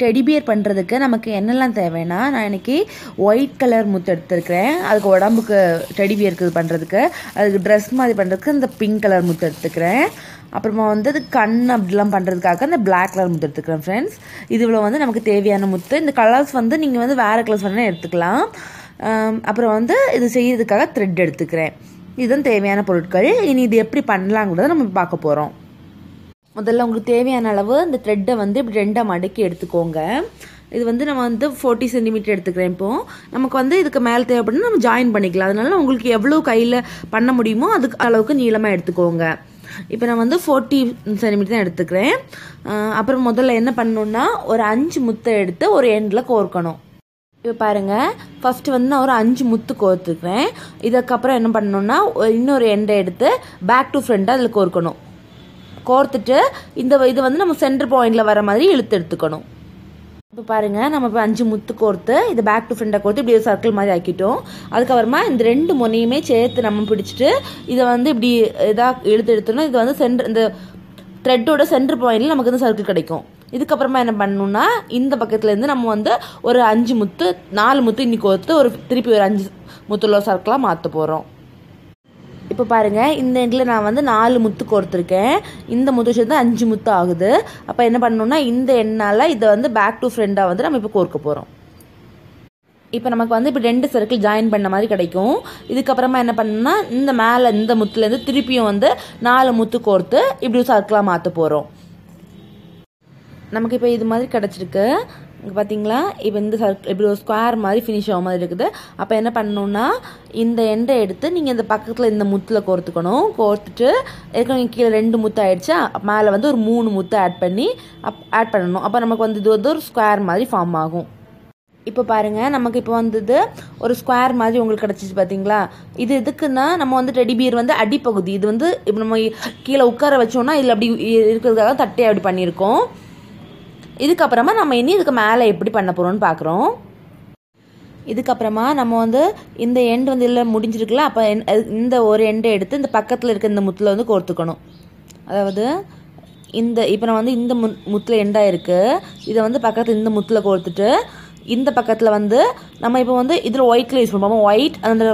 Teddy bear பண்ணுறதுக்கு நமக்கு என்னெல்லாம் தேவைன்னா நான் இன்னைக்கு ஒயிட் கலர் முத்து எடுத்துருக்கிறேன். அதுக்கு உடம்புக்கு டெடிபியருக்கு இது பண்ணுறதுக்கு அதுக்கு ட்ரெஸ் மாதிரி பண்ணுறதுக்கு இந்த பிங்க் கலர் முத்து எடுத்துக்கிறேன். அப்புறமா வந்து அது கண் அப்படிலாம் பண்ணுறதுக்காக இந்த பிளாக் கலர் முத்து எடுத்துக்கிறேன் ஃப்ரெண்ட்ஸ் இதுவில் வந்து நமக்கு தேவையான முத்து. இந்த கலர்ஸ் வந்து நீங்கள் வந்து வேறு கலர்ஸ் வேணால் எடுத்துக்கலாம். அப்புறம் வந்து இது செய்கிறதுக்காக த்ரெட் எடுத்துக்கிறேன். இதுதான் தேவையான பொருட்கள். இனி இது எப்படி பண்ணலாங்கிறத நம்ம பார்க்க போகிறோம் முதல்ல உங்களுக்கு தேவையான அளவு இந்த த்ரெட்டை வந்து இப்படி ரெண்டாக மடக்கி எடுத்துக்கோங்க. இது வந்து நம்ம வந்து ஃபோர்ட்டி சென்டிமீட்டர் எடுத்துக்கிறேன் இப்போ. நமக்கு வந்து இதுக்கு மேலே தேவைப்படுனா நம்ம ஜாயின் பண்ணிக்கலாம். அதனால உங்களுக்கு எவ்வளோ கையில் பண்ண முடியுமோ அதுக்கு அளவுக்கு நீளமாக எடுத்துக்கோங்க. இப்போ நான் வந்து ஃபோர்ட்டி சென்டிமீட்டர் தான் எடுத்துக்கிறேன். அப்புறம் முதல்ல என்ன பண்ணணும்னா ஒரு அஞ்சு முத்தை எடுத்து ஒரு எண்டில் கோர்க்கணும். இப்போ பாருங்கள் ஃபஸ்ட்டு வந்து நான் ஒரு அஞ்சு முத்து கோர்த்துக்கிறேன். இதுக்கப்புறம் என்ன பண்ணணும்னா இன்னொரு எண்டை எடுத்து பேக் டு ஃப்ரண்ட்டாக அதில் கோர்க்கணும். கோர்த்துட்டு இந்த இது வந்து நம்ம சென்டர் பாயிண்ட்டில் வர மாதிரி இழுத்து எடுத்துக்கணும். இப்போ பாருங்க நம்ம இப்போ அஞ்சு முத்து கோர்த்து இது பேக் டு ஃப்ரெண்டை கோர்த்து இப்படி ஒரு சர்க்கிள் மாதிரி ஆக்கிட்டோம். அதுக்கப்புறமா இந்த ரெண்டு முனையுமே சேர்த்து நம்ம பிடிச்சிட்டு இதை வந்து இப்படி இதாக இழுத்து எடுத்தோம்னா இது வந்து சென்டர் இந்த த்ரெட்டோட சென்டர் பாயிண்ட்ல நமக்கு வந்து சர்க்கிள் கிடைக்கும். இதுக்கப்புறமா என்ன பண்ணணும்னா இந்த பக்கத்துலேருந்து நம்ம வந்து ஒரு அஞ்சு முத்து நாலு முத்து இன்னி கோர்த்து ஒரு திருப்பி ஒரு அஞ்சு முத்துல சர்க்கிளாக மாற்ற போகிறோம் இப்போ பாருங்கள் இந்த எண்டில் நான் வந்து நாலு முத்து கோர்த்துருக்கேன் இந்த முத்து சேர்ந்து அஞ்சு முத்து ஆகுது. அப்போ என்ன பண்ணணும்னா இந்த எண்ணால் இதை வந்து பேக் டு ஃப்ரெண்டாக வந்து நம்ம இப்போ கோர்க்க போகிறோம் இப்போ நமக்கு வந்து இப்போ ரெண்டு சர்க்கிள் ஜாயின் பண்ண மாதிரி கிடைக்கும். இதுக்கப்புறமா என்ன பண்ணணும்னா இந்த மேலே இந்த முத்துலேருந்து திருப்பியும் வந்து நாலு முத்து கோர்த்து இப்படி சர்க்கிளாக மாற்ற போகிறோம் நமக்கு இப்போ இது மாதிரி கிடச்சிருக்கு. இங்கே பார்த்தீங்களா இப்போ இந்த சர்க்கிள் இப்படி ஒரு ஸ்கொயர் மாதிரி ஃபினிஷ் ஆக மாதிரி இருக்குது. அப்போ என்ன பண்ணணும்னா இந்த எண்டை எடுத்து நீங்கள் இந்த பக்கத்தில் இந்த முத்தில் கோர்த்துக்கணும். கோர்த்துட்டு ஏற்கனவே கீழே ரெண்டு முத்து ஆயிடுச்சா? மேலே வந்து ஒரு மூணு முத்து ஆட் பண்ணி அப் ஆட் பண்ணணும். அப்போ நமக்கு வந்து இது வந்து ஒரு ஸ்கொயர் மாதிரி ஃபார்ம் ஆகும். இப்போ பாருங்கள் நமக்கு இப்போ வந்தது ஒரு ஸ்கொயர் மாதிரி உங்களுக்கு கிடச்சிச்சு பார்த்தீங்களா இது எதுக்குன்னா நம்ம வந்து டெடி பியர் வந்து அடிப்பகுதி. இது வந்து இப்போ நம்ம கீழே உட்கார வச்சோம்னா இதில் அப்படி இருக்கிறதுக்காக தட்டையாக அப்படி பண்ணியிருக்கோம். இதுக்கப்புறமா நம்ம இனி இதுக்கு மேலே எப்படி பண்ண போகிறோம்னு பார்க்குறோம் இதுக்கப்புறமா நம்ம வந்து இந்த எண்டு வந்து இல்லை முடிஞ்சிருக்குல்ல அப்போ இந்த ஒரு எண்டை எடுத்து இந்த பக்கத்தில் இருக்க இந்த முத்தில் வந்து கோர்த்துக்கணும். அதாவது இந்த இப்போ நான் வந்து இந்த மு முத்தில் எண்டாக இருக்குது இதை வந்து பக்கத்தில் இந்த முத்தில் கோர்த்துட்டு இந்த பக்கத்தில் வந்து நம்ம இப்போ வந்து இதில் ஒயிட்ல யூஸ் பண்ணுவோம். ஒயிட் அந்த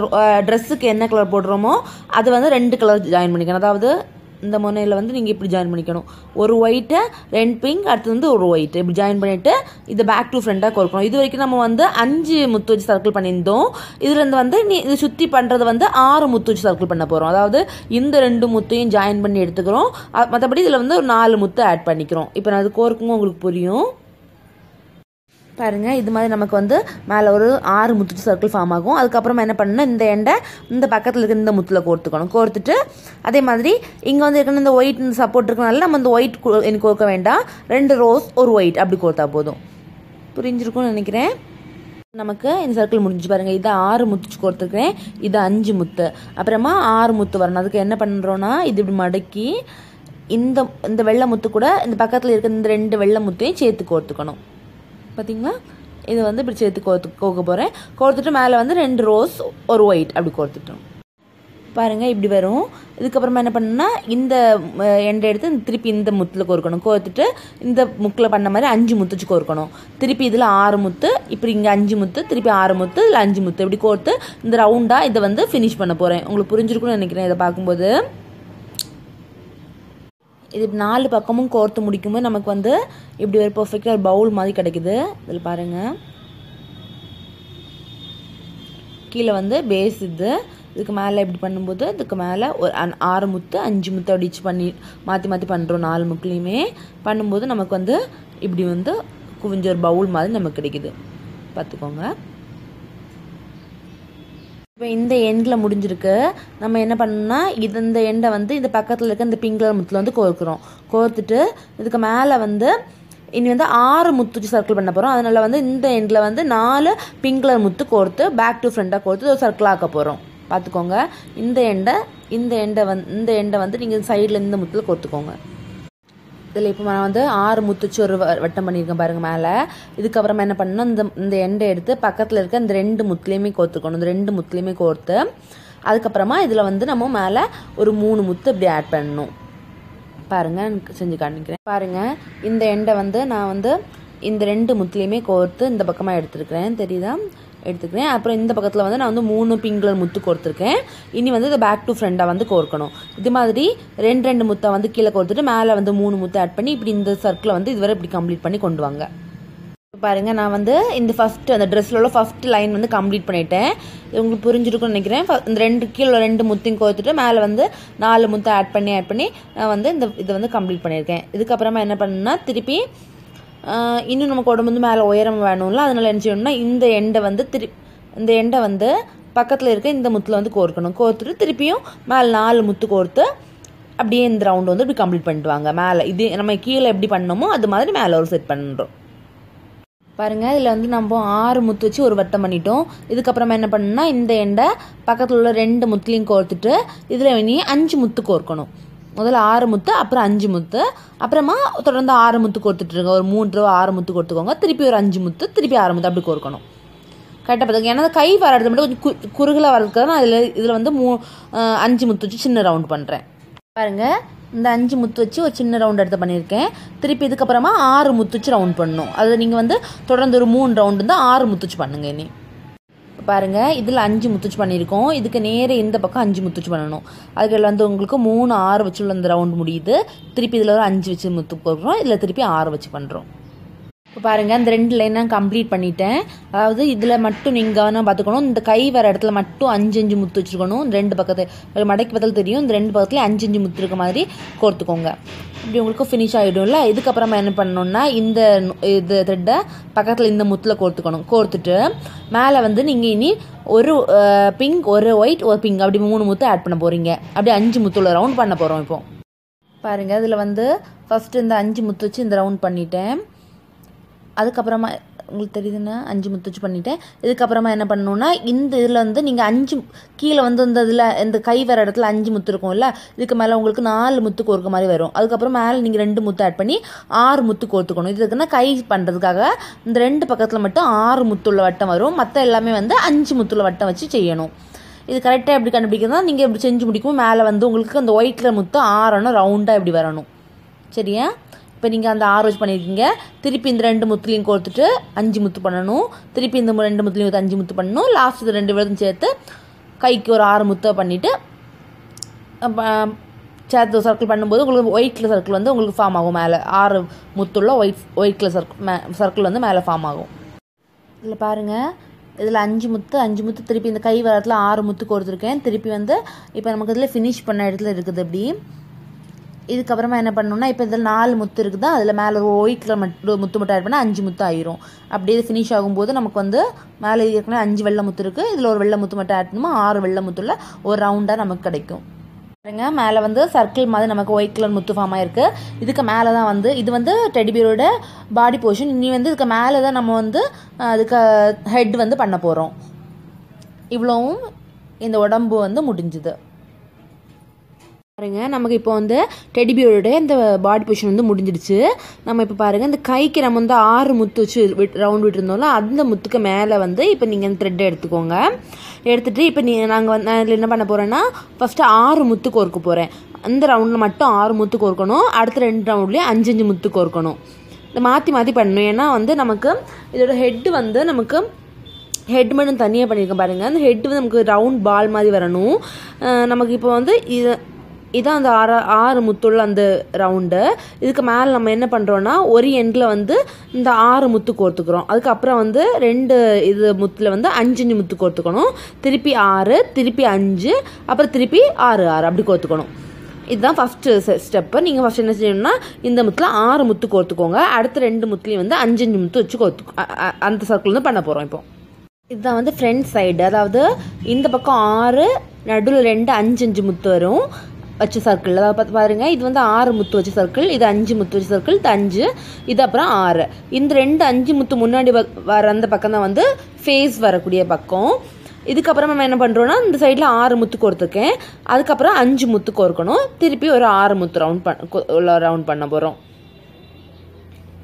ட்ரெஸ்ஸுக்கு என்ன கலர் போடுறோமோ அது வந்து ரெண்டு கலர் ஜாயின் பண்ணிக்கணும். அதாவது இந்த முனையில் வந்து நீங்கள் இப்படி ஜாயின் பண்ணிக்கணும். ஒரு ஒயிட்டு ரெண்டு பிங்க் அடுத்து வந்து ஒரு ஒயிட் இப்படி ஜாயின் பண்ணிவிட்டு இதை பேக் டு ஃப்ரெண்டாக கோர்க்கணும். இது வரைக்கும் நம்ம வந்து அஞ்சு முத்து வச்சு சர்க்கிள் பண்ணியிருந்தோம். இதுலேருந்து வந்து நீ இது சுற்றி பண்ணுறது வந்து ஆறு முத்து வச்சு சர்க்கிள் பண்ண போகிறோம் அதாவது இந்த ரெண்டு முத்தையும் ஜாயின் பண்ணி எடுத்துக்கிறோம். மற்றபடி இதில் வந்து ஒரு நாலு முத்து ஆட் பண்ணிக்கிறோம். இப்போ நான் அது கோர்க்கும் உங்களுக்கு புரியும். பாருங்கள் இது மாதிரி நமக்கு வந்து மேலே ஒரு ஆறு முத்து சர்க்கிள் ஃபார்ம் ஆகும். அதுக்கப்புறமா என்ன பண்ணணும் இந்த எண்டை இந்த பக்கத்தில் இருக்கிற இந்த முத்தில் கோர்த்துக்கணும். கோர்த்துட்டு அதே மாதிரி இங்கே வந்து இருக்கணும் இந்த ஒயிட் இந்த சப்போர்ட் இருக்கனால நம்ம இந்த ஒயிட் எனக்கு கோர்க்க வேண்டாம். ரெண்டு ரோஸ் ஒரு ஒயிட் அப்படி கோர்த்தா போதும். புரிஞ்சிருக்கும்னு நினைக்கிறேன். நமக்கு இந்த சர்க்கிள் முடிஞ்சு பாருங்கள் இது ஆறு முத்து கோர்த்துக்கிறேன் இது அஞ்சு முத்து. அப்புறமா ஆறு முத்து வரணும். அதுக்கு என்ன பண்ணுறோன்னா இது இப்படி மடக்கி இந்த இந்த வெள்ளை முத்து கூட இந்த பக்கத்தில் இருக்க இந்த ரெண்டு வெள்ளை முத்தையும் சேர்த்து கோர்த்துக்கணும். பார்த்தீங்களா இது வந்து இப்படி சேர்த்து கோர்த்து கோக்க போகிறேன் கோர்த்துட்டு மேலே வந்து ரெண்டு ரோஸ் ஒரு ஒயிட் அப்படி கோர்த்துட்டோம் பாருங்கள் இப்படி வரும். இதுக்கப்புறமா என்ன பண்ணுன்னா இந்த எண்டை எடுத்து திருப்பி இந்த முத்தில் கோர்க்கணும். கோர்த்துட்டு இந்த முக்கில் பண்ண மாதிரி அஞ்சு முத்து வச்சு கோர்க்கணும். திருப்பி இதில் ஆறு முத்து இப்படி இங்கே அஞ்சு முத்து திருப்பி ஆறு முத்து இதில் அஞ்சு முத்து. இப்படி கோர்த்து இந்த ரவுண்டாக இதை வந்து ஃபினிஷ் பண்ண போகிறேன் உங்களுக்கு புரிஞ்சிருக்கும்னு நினைக்கிறேன் இதை பார்க்கும்போது. இது நாலு பக்கமும் கோர்த்து முடிக்கும்போது நமக்கு வந்து இப்படி ஒரு பர்ஃபெக்டாக ஒரு பவுல் மாதிரி கிடைக்குது. இதில் பாருங்கள் கீழே வந்து பேஸ் இது. இதுக்கு மேலே இப்படி பண்ணும்போது இதுக்கு மேலே ஒரு ஆறு முத்து அஞ்சு முத்து அடிச்சு பண்ணி மாற்றி மாற்றி பண்ணுறோம் நாலு முக்குலையுமே பண்ணும்போது நமக்கு வந்து இப்படி வந்து குவிஞ்ச ஒரு பவுல் மாதிரி நமக்கு கிடைக்குது. பார்த்துக்கோங்க. இப்போ இந்த எண்டில் முடிஞ்சிருக்கு. நம்ம என்ன பண்ணணும்னா இது இந்த எண்டை வந்து இந்த பக்கத்தில் இருக்க இந்த பிங்க் கலர் முத்தில் வந்து கோர்க்குறோம். கோர்த்துட்டு இதுக்கு மேலே வந்து இனி வந்து ஆறு முத்து வச்சு சர்க்கிள் பண்ண போகிறோம் அதனால வந்து இந்த எண்டில் வந்து நாலு பிங்க் கலர் முத்து கோர்த்து பேக் டு ஃப்ரண்ட்டாக கோர்த்து ஒரு சர்க்கிள் ஆக்க போகிறோம் பார்த்துக்கோங்க இந்த எண்டை இந்த எண்டை வந்து இந்த எண்டை வந்து நீங்கள் சைடில் இந்த முத்தில் கோர்த்துக்கோங்க. இதில் இப்போ நான் வந்து ஆறு முத்துச்சு ஒரு வ- வட்டம் பண்ணியிருக்கேன் பாருங்கள் மேலே. இதுக்கப்புறமா என்ன பண்ணணும் இந்த இந்த எண்டை எடுத்து பக்கத்தில் இருக்க இந்த ரெண்டு முத்துலேயுமே கோர்த்துக்கணும். இந்த ரெண்டு முத்துலேயுமே கோர்த்து அதுக்கப்புறமா இதில் வந்து நம்ம மேலே ஒரு மூணு முத்து இப்படி ஆட் பண்ணணும். பாருங்கள் எனக்கு செஞ்சு காண்பிக்கிறேன் பாருங்கள் இந்த எண்டை வந்து நான் வந்து இந்த ரெண்டு முத்துலேயுமே கோர்த்து இந்த பக்கமாக எடுத்துருக்கிறேன். தெரியுதா? எடுத்துக்கிறேன் அப்புறம் இந்த பக்கத்தில் வந்து நான் வந்து மூணு பிங்க் முத்து கோர்த்துருக்கேன். இனி வந்து இதை பேக் டு ஃப்ரெண்டாக வந்து கோர்க்கணும். இது மாதிரி ரெண்டு ரெண்டு முத்தை வந்து கீழே கோர்த்துட்டு மேலே வந்து மூணு முத்தை ஆட் பண்ணி இப்படி இந்த சர்க்கிளை வந்து இதுவரை இப்படி கம்ப்ளீட் பண்ணி கொண்டு வாங்க. பாருங்க நான் வந்து இந்த ஃபஸ்ட்டு அந்த ட்ரெஸ்ஸில் உள்ள ஃபர்ஸ்ட் லைன் வந்து கம்ப்ளீட் பண்ணிட்டேன். இது உங்களுக்கு புரிஞ்சிருக்கும்னு நினைக்கிறேன். இந்த ரெண்டு கீழே ரெண்டு முத்தையும் கோர்த்துட்டு மேலே வந்து நாலு முத்தை ஆட் பண்ணி ஆட் பண்ணி நான் வந்து இந்த இதை வந்து கம்ப்ளீட் பண்ணியிருக்கேன். இதுக்கப்புறமா என்ன பண்ணுன்னா திருப்பி இன்னும் நமக்கு உடம்பு வந்து மேலே உயரம் வேணும்ல அதனால என்ன செய்யணும்னா இந்த எண்டை வந்து திரு இந்த எண்டை வந்து பக்கத்தில் இருக்க இந்த முத்தில் வந்து கோர்க்கணும். கோர்த்துட்டு திருப்பியும் மேலே நாலு முத்து கோர்த்து அப்படியே இந்த ரவுண்ட் வந்து இப்படி கம்ப்ளீட் பண்ணிடுவாங்க. மேலே இது நம்ம கீழே எப்படி பண்ணோமோ அது மாதிரி மேலே ஒரு செட் பண்ணுறோம் பாருங்கள் இதில் வந்து நம்ம ஆறு முத்து வச்சு ஒரு வட்டம் பண்ணிட்டோம். இதுக்கப்புறமா என்ன பண்ணணும்னா இந்த எண்டை பக்கத்தில் உள்ள ரெண்டு முத்துலையும் கோர்த்துட்டு இதில் இனி அஞ்சு முத்து கோர்க்கணும். முதல்ல ஆறு முத்து அப்புறம் அஞ்சு முத்து. அப்புறமா தொடர்ந்து ஆறு முத்து கொடுத்துட்ருங்க ஒரு மூணு ரூபா ஆறு முத்து கொடுத்துக்கோங்க திருப்பி ஒரு அஞ்சு முத்து திருப்பி ஆறு முத்து அப்படி கோர்க்கணும். கரெக்டாக பார்த்துங்க ஏன்னா கை வர இடத்துல மட்டும் கொஞ்சம் கு குறுகலாக வரதுக்காக நான் இதில் இதில் வந்து மூ அஞ்சு முத்து வச்சு சின்ன ரவுண்ட் பண்ணுறேன் பாருங்கள் இந்த அஞ்சு முத்து வச்சு ஒரு சின்ன ரவுண்ட் எடுத்து பண்ணியிருக்கேன். திருப்பி இதுக்கப்புறமா ஆறு முத்து வச்சு ரவுண்ட் பண்ணணும். அது நீங்கள் வந்து தொடர்ந்து ஒரு மூணு ரவுண்டு தான் ஆறு முத்து வச்சு பண்ணுங்க இனி. பாருங்கள் இதில் அஞ்சு முத்துச்சு பண்ணியிருக்கோம் இதுக்கு நேரே இந்த பக்கம் அஞ்சு முத்துச்சு பண்ணணும். அதுக்கு வந்து உங்களுக்கு மூணு ஆறு வச்சுள்ள இந்த ரவுண்ட் முடியுது. திருப்பி இதில் ஒரு அஞ்சு வச்சு முத்து போடுறோம். இதில் திருப்பி ஆறு வச்சு பண்ணுறோம் இப்போ பாருங்கள் இந்த ரெண்டு லைன் நான் கம்ப்ளீட் பண்ணிட்டேன். அதாவது இதில் மட்டும் நீங்கள் கவனம் பார்த்துக்கணும். இந்த கை வர இடத்துல மட்டும் அஞ்சு அஞ்சு முத்து வச்சுருக்கணும். இந்த ரெண்டு பக்கத்து ஒரு மடக்கி தெரியும். இந்த ரெண்டு பக்கத்துலேயும் அஞ்சு அஞ்சு முத்து இருக்க மாதிரி கோர்த்துக்கோங்க. இப்படி உங்களுக்கு ஃபினிஷ் ஆகிடும்ல இதுக்கப்புறமா என்ன பண்ணணும்னா இந்த இது த்ரெட்டை பக்கத்தில் இந்த முத்தில் கோர்த்துக்கணும். கோர்த்துட்டு மேலே வந்து நீங்கள் இனி ஒரு பிங்க் ஒரு ஒயிட் ஒரு பிங்க் அப்படி மூணு முத்து ஆட் பண்ண போகிறீங்க அப்படி அஞ்சு முத்துல ரவுண்ட் பண்ண போகிறோம் இப்போ. பாருங்கள் இதில் வந்து ஃபஸ்ட்டு இந்த அஞ்சு முத்து வச்சு இந்த ரவுண்ட் பண்ணிட்டேன். அதுக்கப்புறமா உங்களுக்கு தெரியுதுன்னா அஞ்சு முத்து வச்சு பண்ணிட்டேன். இதுக்கப்புறமா என்ன பண்ணணுன்னா இந்த இதில் வந்து நீங்கள் அஞ்சு கீழே வந்து இந்த இதில் இந்த கை வர இடத்துல அஞ்சு முத்து இருக்கும்ல இதுக்கு மேலே உங்களுக்கு நாலு முத்து கோர்க்க மாதிரி வரும். அதுக்கப்புறம் மேலே நீங்கள் ரெண்டு முத்து ஆட் பண்ணி ஆறு முத்து கோர்த்துக்கணும். இதுக்குன்னா கை பண்ணுறதுக்காக இந்த ரெண்டு பக்கத்தில் மட்டும் ஆறு முத்துள்ள வட்டம் வரும். மற்ற எல்லாமே வந்து அஞ்சு முத்துள்ள வட்டம் வச்சு செய்யணும். இது கரெக்டாக எப்படி கண்டுபிடிக்கிறதா நீங்கள் இப்படி செஞ்சு முடிக்கும் மேலே வந்து உங்களுக்கு அந்த ஒயிட் கலர் முத்து ஆறணும் ரவுண்டாக இப்படி வரணும். சரியா? இப்போ நீங்கள் அந்த ஆறு வச்சு பண்ணியிருக்கீங்க திருப்பி இந்த ரெண்டு முத்துலையும் கோர்த்துட்டு அஞ்சு முத்து பண்ணணும். திருப்பி இந்த மு- ரெண்டு முத்துலையும் அஞ்சு முத்து பண்ணணும். லாஸ்ட் இது ரெண்டு விழுதும் சேர்த்து கைக்கு ஒரு ஆறு முத்தை பண்ணிவிட்டு சேர்த்து சர்க்கிள் பண்ணும்போது உங்களுக்கு ஒயிட் கலர் சர்க்கிள் வந்து உங்களுக்கு ஃபார்ம் ஆகும் மேலே. ஆறு முத்துள்ள ஒயிட் ஒயிட் கலர் சர்க்கிள் மே சர்க்கிள் வந்து மேலே ஃபார்ம் ஆகும். இதில் பாருங்கள் இதில் அஞ்சு முத்து அஞ்சு முத்து திருப்பி இந்த கை வரத்தில் ஆறு முத்து கொடுத்துருக்கேன் திருப்பி வந்து இப்போ நமக்கு இதில் ஃபினிஷ் பண்ண இடத்துல இருக்குது அப்படி இதுக்கப்புறமா என்ன பண்ணணும்னா இப்போ இதில் நாலு முத்து இருக்குதா அதில் மேலே ஒரு ஒயிட் கலர் மட்டும் முத்து மட்டும் ஆட் பண்ணால் அஞ்சு முத்து ஆயிரும். அப்படியே இது ஃபினிஷ் ஆகும்போது நமக்கு வந்து மேலே ஏற்கனவே அஞ்சு வெள்ளை முத்து இருக்குது இதில் ஒரு வெள்ளை முத்து மட்டும் ஆட் பண்ணுமா ஆறு வெள்ளை முத்துல ஒரு ரவுண்டாக நமக்கு கிடைக்கும். பாருங்க மேலே வந்து சர்க்கிள் மாதிரி நமக்கு ஒயிட் கலர் முத்து ஃபார்ம் ஆயிருக்கு. இதுக்கு மேலே தான் வந்து இது வந்து டெடிபியரோட பாடி போர்ஷன் இனி வந்து இதுக்கு மேலே தான் நம்ம வந்து அதுக்கு ஹெட் வந்து பண்ண போகிறோம் இவ்வளவும் இந்த உடம்பு வந்து முடிஞ்சுது. பாருங்க நமக்கு இப்போ வந்து டெடிபியரோட இந்த பாடி பொசிஷன் வந்து முடிஞ்சிடுச்சு. நம்ம இப்போ பாருங்க இந்த கைக்கு நம்ம வந்து ஆறு முத்து வச்சு ரவுண்ட் விட்டுருந்தோம்ல அந்த முத்துக்கு மேலே வந்து இப்போ நீங்கள் இந்த த்ரெட்டை எடுத்துக்கோங்க. எடுத்துகிட்டு இப்போ நீ நாங்கள் வந்து நான் இதில் என்ன பண்ண போகிறேன்னா ஃபஸ்ட்டு ஆறு முத்து கோர்க்க போகிறேன் அந்த ரவுண்டில் மட்டும் ஆறு முத்து கோர்க்கணும் அடுத்த ரெண்டு ரவுண்ட்லேயும் அஞ்சு அஞ்சு முத்து கோர்க்கணும். இந்த மாற்றி மாற்றி பண்ணணும். ஏன்னா வந்து நமக்கு இதோட ஹெட்டு வந்து நமக்கு ஹெட் மட்டும் தனியாக பண்ணியிருக்கேன் பாருங்கள் அந்த ஹெட் வந்து நமக்கு ரவுண்ட் பால் மாதிரி வரணும். நமக்கு இப்போ வந்து இது இதான் அந்த ஆறு ஆறு முத்துள்ள அந்த ரவுண்டு இதுக்கு மேலே நம்ம என்ன பண்ணுறோன்னா ஒரு எண்டில் வந்து இந்த ஆறு முத்து கோர்த்துக்கிறோம். அதுக்கப்புறம் வந்து ரெண்டு இது முத்தில் வந்து அஞ்சு அஞ்சு முத்து கோர்த்துக்கணும். திருப்பி ஆறு திருப்பி அஞ்சு அப்புறம் திருப்பி ஆறு ஆறு அப்படி கோர்த்துக்கணும். இதுதான் ஃபஸ்ட்டு ஸ்டெப்பு நீங்கள் ஃபஸ்ட் என்ன செய்யணும்னா இந்த முத்தில் ஆறு முத்து கோர்த்துக்கோங்க. அடுத்த ரெண்டு முத்துலையும் வந்து அஞ்சு அஞ்சு முத்து வச்சு கோர்த்து அந்த சர்க்கிள் வந்து பண்ண போகிறோம் இப்போ. இதுதான் வந்து ஃப்ரண்ட் சைடு அதாவது இந்த பக்கம் ஆறு நடுவில் ரெண்டு அஞ்சு அஞ்சு முத்து வரும். வச்ச சர்க்கிள் அதாவது பார்த்து பாருங்க இது வந்து ஆறு முத்து வச்ச சர்க்கிள் இது அஞ்சு முத்து வச்ச சர்க்கிள் இது அஞ்சு இது அப்புறம் ஆறு. இந்த ரெண்டு அஞ்சு முத்து முன்னாடி வ- வர அந்த பக்கம் தான் வந்து ஃபேஸ் வரக்கூடிய பக்கம். இதுக்கப்புறம் நம்ம என்ன பண்ணுறோன்னா இந்த சைடில் ஆறு முத்து கோர்த்துருக்கேன். அதுக்கப்புறம் அஞ்சு முத்து கோர்க்கணும். திருப்பி ஒரு ஆறு முத்து ரவுண்ட் பண்ண ரவுண்ட் பண்ண போகிறோம்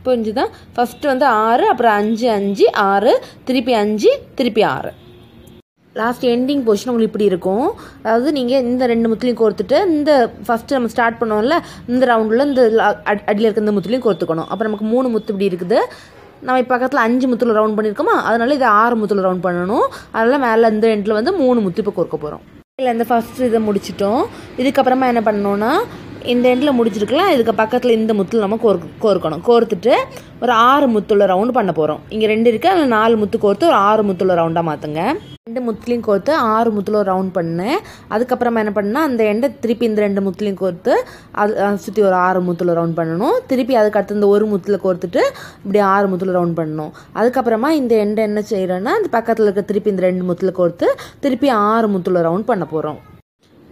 புரிஞ்சுதான் ஃபஸ்ட்டு வந்து ஆறு அப்புறம் அஞ்சு அஞ்சு ஆறு திருப்பி அஞ்சு திருப்பி ஆறு. லாஸ்ட் எண்டிங் பொசிஷன் உங்களுக்கு இப்படி இருக்கும். அதாவது நீங்கள் இந்த ரெண்டு முத்துலையும் கோர்த்துட்டு இந்த ஃபஸ்ட்டு நம்ம ஸ்டார்ட் பண்ணோம்ல இந்த ரவுண்டில் இந்த அடியில் இருக்க இந்த முத்துலையும் கோர்த்துக்கணும். அப்புறம் நமக்கு மூணு முத்து இப்படி இருக்குது. நம்ம இப்போ பக்கத்தில் அஞ்சு முத்தில் ரவுண்ட் பண்ணியிருக்கோமா அதனால இதை ஆறு முத்தில் ரவுண்ட் பண்ணணும். அதனால் மேலே இந்த எண்டில் வந்து மூணு முத்து இப்போ கோர்க்க போகிறோம் இல்லை இந்த ஃபஸ்ட் இதை முடிச்சிட்டோம். இதுக்கப்புறமா என்ன பண்ணணும்னா இந்த எண்டில் முடிச்சிருக்கலாம் இதுக்கு பக்கத்தில் இந்த முத்தில் நம்ம கோர் கோர்க்கணும். கோர்த்துட்டு ஒரு ஆறு முத்துள்ள ரவுண்டு பண்ண போகிறோம் இங்கே ரெண்டு இருக்குது அதில் நாலு முத்து கோர்த்து ஒரு ஆறு முத்துள்ள ரவுண்டாக மாற்றுங்க ரெண்டு முத்துலையும் கோர்த்து ஆறு முத்துல ரவுண்ட் பண்ணேன். அதுக்கப்புறமா என்ன பண்ணால் அந்த எண்டை திருப்பி இந்த ரெண்டு முத்துலையும் கோர்த்து அது சுற்றி ஒரு ஆறு முத்துல ரவுண்ட் பண்ணணும். திருப்பி அதுக்கு அடுத்து இந்த ஒரு முத்தில் கோர்த்துட்டு இப்படி ஆறு முத்துல ரவுண்ட் பண்ணணும். அதுக்கப்புறமா இந்த எண்டை என்ன செய்கிறேன்னா இந்த பக்கத்தில் இருக்க திருப்பி இந்த ரெண்டு முத்தில் கோர்த்து திருப்பி ஆறு முத்துல ரவுண்ட் பண்ண போகிறோம்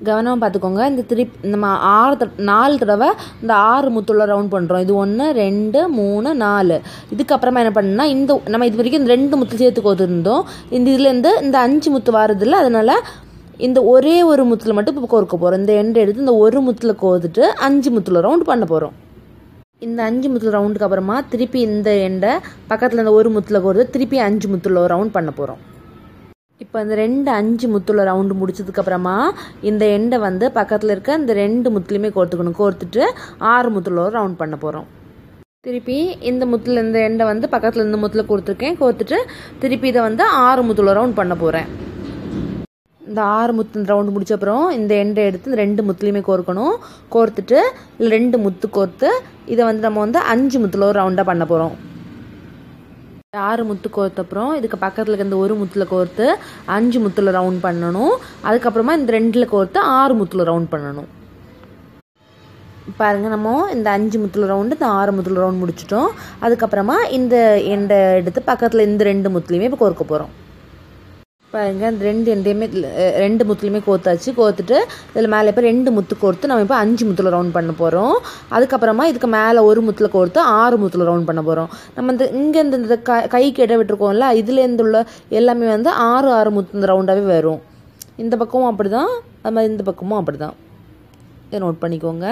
கவனமாக பார்த்துக்கோங்க. இந்த திருப்பி நம்ம ஆறு த நாலு தடவை இந்த ஆறு முத்துள்ள ரவுண்ட் பண்ணுறோம் இது ஒன்று ரெண்டு மூணு நாலு. இதுக்கப்புறமா என்ன பண்ணுன்னா இந்த நம்ம இது வரைக்கும் இந்த ரெண்டு முத்து சேர்த்து கோத்துருந்தோம். இந்த இதுலேருந்து இந்த அஞ்சு முத்து வாரதில்ல அதனால் இந்த ஒரே ஒரு முத்தில் மட்டும் இப்போ கோர்க்க போகிறோம் இந்த எண்டை எடுத்து இந்த ஒரு முத்தில் கோர்த்துட்டு அஞ்சு முத்தில் ரவுண்ட் பண்ண போகிறோம் இந்த அஞ்சு முத்தில் ரவுண்டுக்கு அப்புறமா திருப்பி இந்த எண்டை பக்கத்தில் இந்த ஒரு முத்தில் கோர்த்து திருப்பி அஞ்சு முத்தில் ரவுண்ட் பண்ண போகிறோம் இப்போ இந்த ரெண்டு அஞ்சு முத்துல ரவுண்டு முடிச்சதுக்கப்புறமா இந்த எண்டை வந்து பக்கத்தில் இருக்க இந்த ரெண்டு முத்துலையுமே கோர்த்துக்கணும். கோர்த்துட்டு ஆறு முத்துல ரவுண்ட் பண்ண போகிறோம் திருப்பி இந்த முத்துல இந்த எண்டை வந்து பக்கத்தில் இந்த முத்துல கொடுத்துருக்கேன் கோர்த்துட்டு திருப்பி இதை வந்து ஆறு முத்துல ரவுண்ட் பண்ண போகிறேன் இந்த ஆறு முத்து ரவுண்டு முடிச்ச அப்புறம் இந்த எண்டை எடுத்து இந்த ரெண்டு முத்துலையுமே கோர்க்கணும். கோர்த்துட்டு ரெண்டு முத்து கோர்த்து இதை வந்து நம்ம வந்து அஞ்சு முத்துல ஒரு ரவுண்டாக பண்ண போகிறோம் ஆறு முத்து கோர்த்தப்புறம் இதுக்கு பக்கத்தில் இருக்க இந்த ஒரு முத்தில் கோர்த்து அஞ்சு முத்தில் ரவுண்ட் பண்ணணும். அதுக்கப்புறமா இந்த ரெண்டில் கோர்த்து ஆறு முத்தில் ரவுண்ட் பண்ணணும். பாருங்கள் நம்ம இந்த அஞ்சு முத்தில் ரவுண்டு இந்த ஆறு முத்தில் ரவுண்ட் முடிச்சிட்டோம். அதுக்கப்புறமா இந்த எண்டை எடுத்து பக்கத்தில் இந்த ரெண்டு முத்துலையுமே இப்போ கோர்க்க போகிறோம் பாருங்க இந்த ரெண்டு எண்டையுமே ரெண்டு முத்துலையுமே கோத்தாச்சு. கோத்துட்டு இதில் மேலே இப்போ ரெண்டு முத்து கோர்த்து நம்ம இப்போ அஞ்சு முத்தில் ரவுண்ட் பண்ண போகிறோம் அதுக்கப்புறமா இதுக்கு மேலே ஒரு முத்தில் கோர்த்து ஆறு முத்தில் ரவுண்ட் பண்ண போகிறோம் நம்ம இந்த இங்கே இந்த இந்த க கைக்கு இட விட்டுருக்கோம்ல இதுலேருந்து உள்ள எல்லாமே வந்து ஆறு ஆறு முத்து இந்த ரவுண்டாகவே வரும். இந்த பக்கமும் அப்படி தான் அது மாதிரி இந்த பக்கமும் அப்படி தான் இதை நோட் பண்ணிக்கோங்க.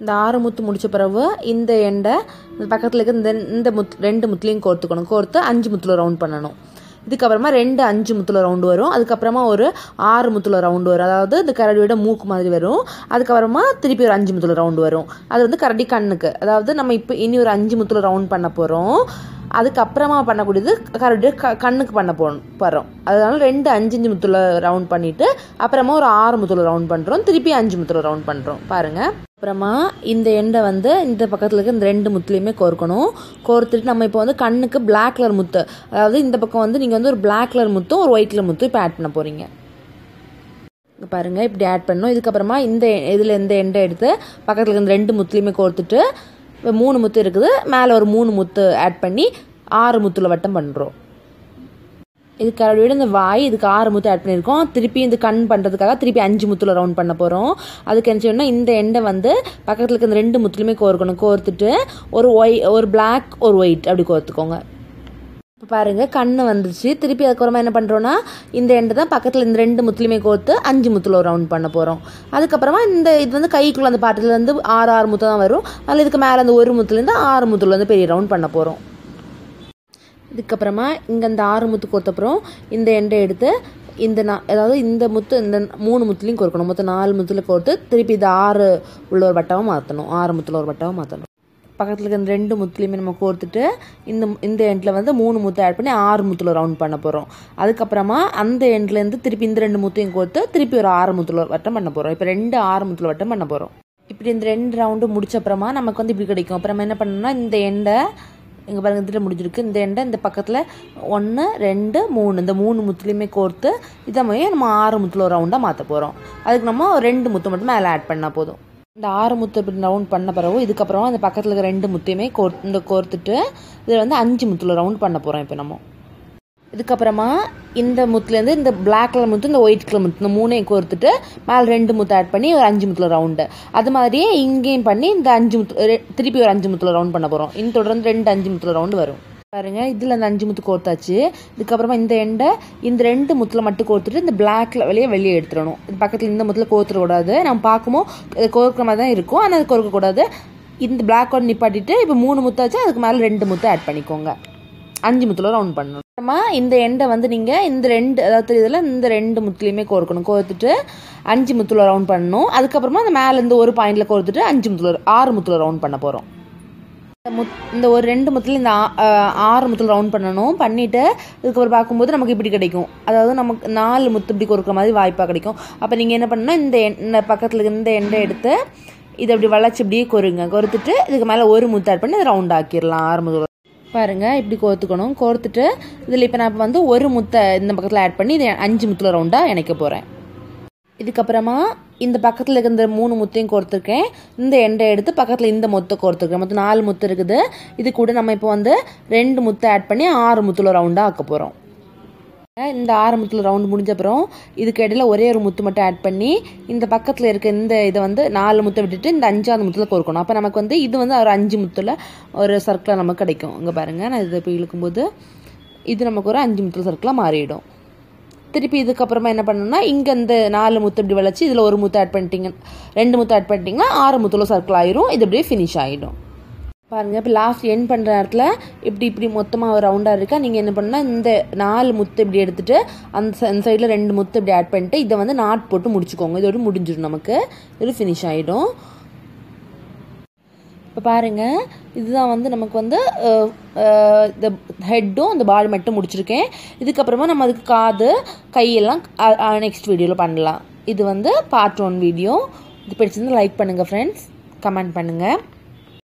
இந்த ஆறு முத்து முடித்த பிறகு இந்த எண்டை இந்த பக்கத்தில் இருக்க இந்த இந்த முத் ரெண்டு முத்துலையும் கோர்த்துக்கணும். கோர்த்து அஞ்சு முத்தில் ரவுண்ட் பண்ணணும். இதுக்கப்புறமா ரெண்டு அஞ்சு முத்துல ரவுண்டு வரும். அதுக்கப்புறமா ஒரு ஆறு முத்துல ரவுண்டு வரும். அதாவது இந்த கரடியோட மூக்கு மாதிரி வரும். அதுக்கப்புறமா திருப்பி ஒரு அஞ்சு முத்துல ரவுண்டு வரும். அது வந்து கரடி கண்ணுக்கு. அதாவது நம்ம இப்போ இனி ஒரு அஞ்சு முத்துல ரவுண்ட் பண்ண போகிறோம் அதுக்கப்புறமா பண்ணக்கூடியது கரடியோட க கண்ணுக்கு பண்ண போ போகிறோம் அதனால ரெண்டு அஞ்சு அஞ்சு முத்துல ரவுண்ட் பண்ணிவிட்டு அப்புறமா ஒரு ஆறு முத்துல ரவுண்ட் பண்ணுறோம் திருப்பி அஞ்சு முத்துல ரவுண்ட் பண்ணுறோம் பாருங்கள் அப்புறமா இந்த எண்டை வந்து இந்த பக்கத்தில் இருக்க இந்த ரெண்டு முத்துலையுமே கோர்க்கணும். கோர்த்துட்டு நம்ம இப்போ வந்து கண்ணுக்கு பிளாக் கலர் முத்து. அதாவது இந்த பக்கம் வந்து நீங்கள் வந்து ஒரு பிளாக் கலர் முத்தும் ஒரு ஒயிட் கலர் முத்தும் இப்போ ஆட் பண்ண போகிறீங்க பாருங்கள் இப்படி ஆட் பண்ணணும். இதுக்கப்புறமா இந்த இதில் இந்த எண்டை எடுத்து பக்கத்தில் இருக்க இந்த ரெண்டு முத்துலையுமே கோர்த்துட்டு இப்போ மூணு முத்து இருக்குது. மேலே ஒரு மூணு முத்து ஆட் பண்ணி ஆறு முத்தில் வட்டம் பண்ணுறோம் இதுக்கு அதோட இந்த வாய் இதுக்கு ஆறு முத்து ஆட் பண்ணியிருக்கோம். திருப்பி இந்த கண் பண்ணுறதுக்காக திருப்பி அஞ்சு முத்துல ரவுண்ட் பண்ண போகிறோம் அதுக்கு என்ன செய்யணும்னா இந்த எண்டை வந்து பக்கத்தில் இருக்க இந்த ரெண்டு முத்துலையுமே கோர்க்கணும். கோர்த்துட்டு ஒரு ஒய் ஒரு பிளாக் ஒரு ஒயிட் அப்படி கோர்த்துக்கோங்க. இப்போ பாருங்கள் கண் வந்துச்சு. திருப்பி அதுக்கப்புறமா என்ன பண்ணுறோன்னா இந்த எண்டை தான் பக்கத்தில் இந்த ரெண்டு முத்துலையுமே கோர்த்து அஞ்சு முத்துல ரவுண்ட் பண்ண போகிறோம் அதுக்கப்புறமா இந்த இது வந்து கைக்குள்ள அந்த பாட்டிலேருந்து ஆறு ஆறு முத்து தான் வரும். அதில் இதுக்கு மேலே அந்த ஒரு முத்துலேருந்து ஆறு முத்துல வந்து பெரிய ரவுண்ட் பண்ண போகிறோம் இதுக்கப்புறமா இங்கே இந்த ஆறு முத்து கோர்த்தப்புறம் இந்த எண்டை எடுத்து இந்த நா அதாவது இந்த முத்து இந்த மூணு முத்துலையும் கோர்க்கணும். மொத்தம் நாலு முத்தில் கோர்த்து திருப்பி இது ஆறு உள்ள ஒரு வட்டமாக மாற்றணும் ஆறு முத்தில் ஒரு வட்டமாக மாற்றணும் பக்கத்தில் இருக்க இந்த ரெண்டு முத்துலையுமே நம்ம கோர்த்துட்டு இந்த இந்த எண்டில் வந்து மூணு முத்து ஆட் பண்ணி ஆறு முத்துல ரவுண்ட் பண்ண போகிறோம் அதுக்கப்புறமா அந்த எண்ட்லேருந்து திருப்பி இந்த ரெண்டு முத்தையும் கோர்த்து திருப்பி ஒரு ஆறு முத்தில் வட்டம் பண்ண போகிறோம் இப்போ ரெண்டு ஆறு முத்துல வட்டம் பண்ண போகிறோம் இப்படி இந்த ரெண்டு ரவுண்டு முடிச்ச அப்புறமா நமக்கு வந்து இப்படி கிடைக்கும். அப்புறம் என்ன பண்ணணும்னா இந்த எண்டை இங்கே பாருங்க இதில் முடிஞ்சிருக்கு. இந்த எண்டை இந்த பக்கத்தில் ஒன்று ரெண்டு மூணு. இந்த மூணு முத்துலையுமே கோர்த்து இதை மாதிரி நம்ம ஆறு முத்துல ரவுண்டாக மாற்ற போகிறோம் அதுக்கு நம்ம ஒரு ரெண்டு முத்து மட்டும் மேலே ஆட் பண்ணால் போதும். இந்த ஆறு முத்து இப்படி ரவுண்ட் பண்ண பிறகு இதுக்கப்புறம் அந்த பக்கத்தில் இருக்க ரெண்டு முத்தையுமே கோர் இந்த கோர்த்துட்டு இதில் வந்து அஞ்சு முத்தில் ரவுண்ட் பண்ண போகிறோம் இப்போ நம்ம. இதுக்கப்புறமா இந்த முத்துலேருந்து இந்த பிளாக் கலர் முத்து இந்த ஒயிட் கலர் முத்து இந்த மூணையும் கோர்த்துட்டு மேலே ரெண்டு முத்து ஆட் பண்ணி ஒரு அஞ்சு முத்துல ரவுண்டு அது மாதிரியே இங்கேயும் பண்ணி இந்த அஞ்சு முத்து திருப்பி ஒரு அஞ்சு முத்துல ரவுண்ட் பண்ண போகிறோம் இன்னும் தொடர்ந்து ரெண்டு அஞ்சு முத்துல ரவுண்டு வரும். பாருங்க இதில் அந்த அஞ்சு முத்து கோர்த்தாச்சு. இதுக்கப்புறமா இந்த எண்டை இந்த ரெண்டு முத்தில் மட்டும் கோர்த்துட்டு இந்த பிளாக்ல வெளியே வெளியே எடுத்துடணும். இது பக்கத்தில் இந்த முத்துல கோர்த்துடக்கூடாது நம்ம பார்க்கும்போது இது கோர்க்கிற மாதிரி தான் இருக்கும். ஆனால் அது கோர்க்கக்கூடாது இந்த பிளாக் ஒன் நிப்பாட்டிட்டு இப்போ மூணு முத்தாச்சு அதுக்கு மேலே ரெண்டு முத்தை ஆட் பண்ணிக்கோங்க. அஞ்சு முத்தில் ரவுண்ட் பண்ணணும். அப்புறமா இந்த எண்டை வந்து நீங்கள் இந்த ரெண்டு அதாவது இதில் இந்த ரெண்டு முத்துலையுமே கோர்க்கணும். கோர்த்துட்டு அஞ்சு முத்துல ரவுண்ட் பண்ணணும். அதுக்கப்புறமா அந்த மேலே இந்த ஒரு பாயிண்டில் கோர்த்துட்டு அஞ்சு முத்துல ஆறு முத்துல ரவுண்ட் பண்ண போகிறோம் முத் இந்த ஒரு ரெண்டு முத்துல இந்த ஆறு முத்துல ரவுண்ட் பண்ணணும். பண்ணிவிட்டு இதுக்கப்புறம் பார்க்கும்போது நமக்கு இப்படி கிடைக்கும். அதாவது நமக்கு நாலு முத்து இப்படி கொடுக்குற மாதிரி வாய்ப்பாக கிடைக்கும். அப்போ நீங்கள் என்ன பண்ணணும் இந்த எண்ணெய் பக்கத்தில் இந்த எண்டை எடுத்து இதை அப்படி வளைச்சி இப்படியே கொருங்க. கொறுத்துட்டு இதுக்கு மேலே ஒரு முத்து ஆட் பண்ணி அதை ரவுண்ட் ஆக்கிடலாம். ஆறு முத்துல பாருங்கள் இப்படி கோர்த்துக்கணும் கோர்த்துட்டு இதில் இப்போ நான் வந்து ஒரு முத்தை இந்த பக்கத்தில் ஆட் பண்ணி இதை அஞ்சு முத்தில் ரவுண்டாக இணைக்க போகிறேன் இதுக்கப்புறமா இந்த பக்கத்தில் இருக்கிற இந்த மூணு முத்தையும் கோர்த்துருக்கேன். இந்த எண்டை எடுத்து பக்கத்தில் இந்த முத்தை கோர்த்துருக்கேன். மொத்தம் நாலு முத்து இருக்குது. இது கூட நம்ம இப்போ வந்து ரெண்டு முத்தை ஆட் பண்ணி ஆறு முத்தில் ரவுண்டாக ஆக்க போகிறோம் இந்த ஆறு முத்தில் ரவுண்ட் முடிஞ்ச அப்புறம் இதுக்கு இடையில ஒரே ஒரு முத்து மட்டும் ஆட் பண்ணி இந்த பக்கத்தில் இருக்க இந்த இதை வந்து நாலு முத்தை விட்டுட்டு இந்த அஞ்சாவது முத்தில் கோர்க்கணும். அப்போ நமக்கு வந்து இது வந்து ஒரு அஞ்சு முத்தில் ஒரு சர்க்கிளாக நமக்கு கிடைக்கும். இங்கே பாருங்கள் நான் இதை போய் இழுக்கும்போது இது நமக்கு ஒரு அஞ்சு முத்தில் சர்க்கிளாக மாறிடும். திருப்பி இதுக்கப்புறமா என்ன பண்ணணும்னா இங்கே இந்த நாலு முத்து இப்படி வளைச்சி இதில் ஒரு முத்து ஆட் பண்ணிட்டீங்க ரெண்டு முத்து ஆட் பண்ணிட்டீங்கன்னா ஆறு முத்துல சர்க்கிள் ஆயிரும். இது அப்படியே ஃபினிஷ் ஆகிடும் பாருங்கள் இப்போ லாஸ்ட் எண்ட் பண்ணுற நேரத்தில் இப்படி இப்படி மொத்தமாக ஒரு ரவுண்டாக இருக்கா? நீங்கள் என்ன பண்ணால் இந்த நாலு முத்து இப்படி எடுத்துகிட்டு அந்த ச- அந்த சைடில் ரெண்டு முத்து இப்படி ஆட் பண்ணிட்டு இதை வந்து நாட் போட்டு முடிச்சுக்கோங்க. இதோடு முடிஞ்சிடும் நமக்கு. இது ஃபினிஷ் ஆகிடும் இப்போ பாருங்கள் இதுதான் வந்து நமக்கு வந்து இந்த ஹெட்டும் இந்த பால் மட்டும் முடிச்சிருக்கேன். இதுக்கப்புறமா நம்ம அதுக்கு காது கையெல்லாம் நெக்ஸ்ட் வீடியோவில் பண்ணலாம். இது வந்து பார்ட் ஒன் வீடியோ இது பிடிச்சிருந்து லைக் பண்ணுங்கள் ஃப்ரெண்ட்ஸ் கமெண்ட் பண்ணுங்கள்